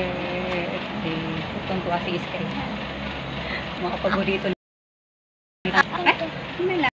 birthday. Eh, Tutong tuwa si Sky. Mga paborito